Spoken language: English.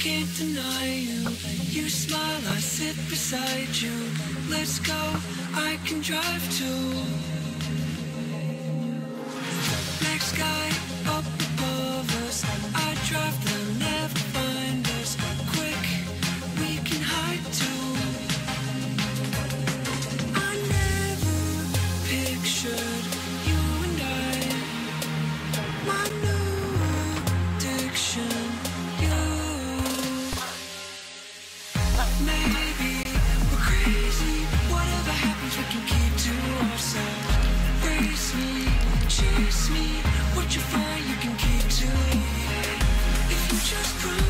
deny you. You smile, I sit beside you. Let's go, I can drive too. Chase me. Chase me. What you find, you can keep to. If you just promise.